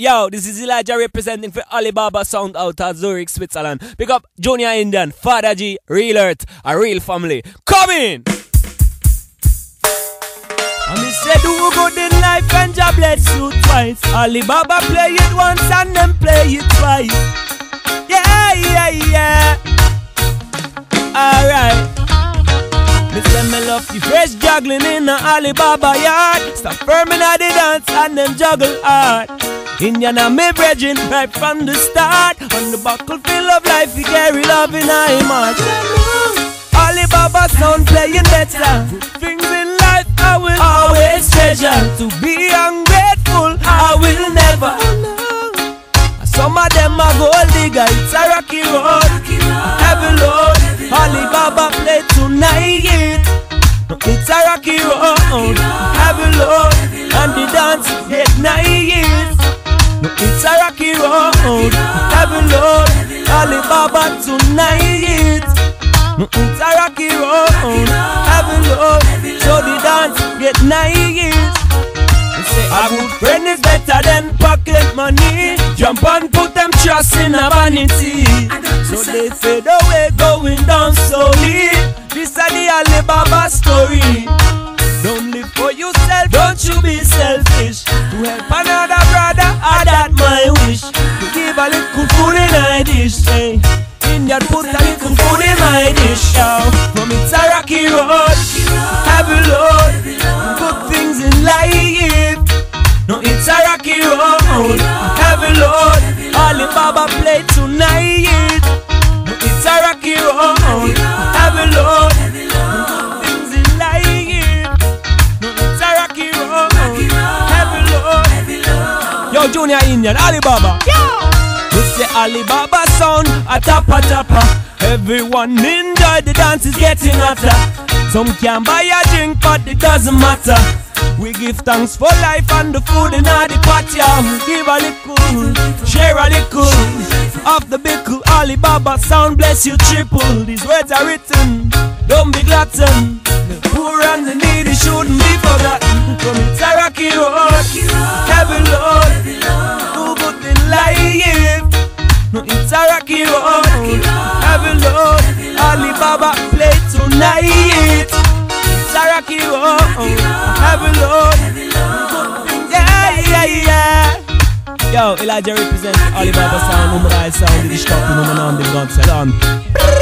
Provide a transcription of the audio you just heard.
Yo, this is Elijah representing for Alibaba Sound out of Zurich, Switzerland. Pick up Junior Indian, Father G, Real Earth, a real family. Come in! And me say do good in life and Jah bless you twice. Alibaba play it once and then play it twice. Yeah, yeah, yeah. Alright. Me say me love the fresh juggling in the Alibaba yard. Stop firming at the dance and then juggle hard. Indian and me brethren right from the start. On the buckle fill of life, we carry love in our heart. Alibaba sound playing better. Things in life I will always treasure. To be ungrateful, I will never. Some of them are gold digger, it's a rocky road. Heavy load, Alibaba play tonight. It's a rocky road, heavy load, and the dance get nice. It's rocky road, heavy load, Alibaba tonight. It's rocky road, heavy load, so the dance get. They say a good friend is better than pocket money. Jump and put them trust in a vanity. So they fade away, going down slowly. This is the Alibaba story. Don't live for yourself, don't you be selfish. To help another hey. Indian put a little food in my dish, yo. From it's a rocky road, heavy load, good things in life. No, it's a rocky road, heavy load. Alibaba play tonight. No, it's a rocky road, heavy load, good things in life. No, it's a rocky road, heavy load. Yo, Junior Indian, Alibaba. Say Alibaba sound a tappa tappa. Everyone enjoy the dance is getting hotter. Some can buy a drink, but it doesn't matter. We give thanks for life and the food in our the pot. Um, give a little, share a little. Off the bickle, Alibaba sound bless you triple. These words are written, don't be glutton. The poor and the needy shouldn't be forgotten. From it's a rocky road, it's a rocky road, heavy load. Alibaba play tonight. It's a rocky road, heavy load. Yeah, yeah, yeah. Yo, Elijah represents Alibaba sound, Umrai sound, the Stop, Numan on the gun, salon.